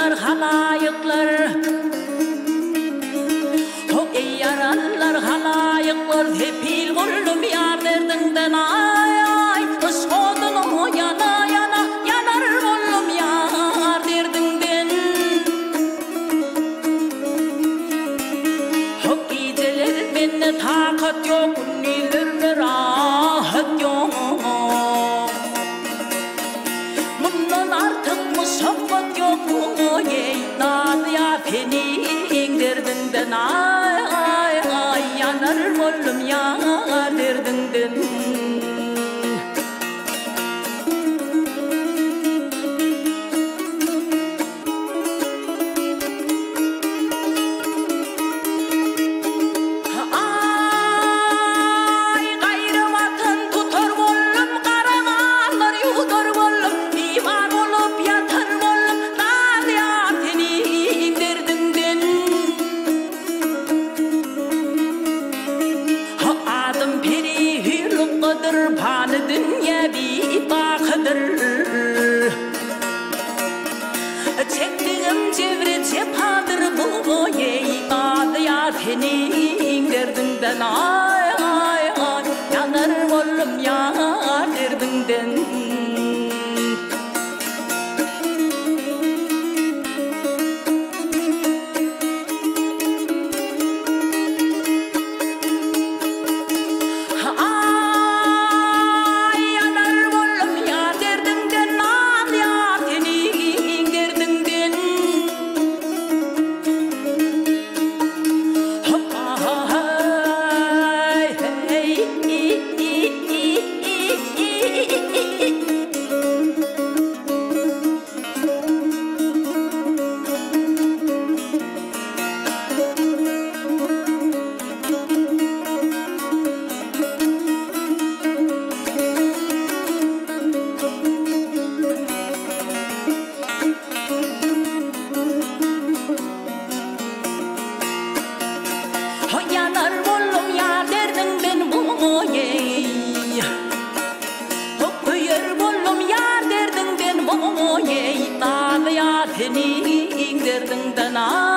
halayıklar. Halayıklar Hokey yaranlar halayıklar. Hepil vururum yar derdinden ay ay. Iskodunu yana yana yanar vururum yar derdinden. Hokeyceler benne takat yok. пенең дердің ай ай ай янар болдым ядердің дін hürlük kadır Panı dünya bir bakıdır Çektiğim çevre cephadır bu ey adı ya senin derdinden ay ay ay yanar oğlum ya derdinden Dağlı ya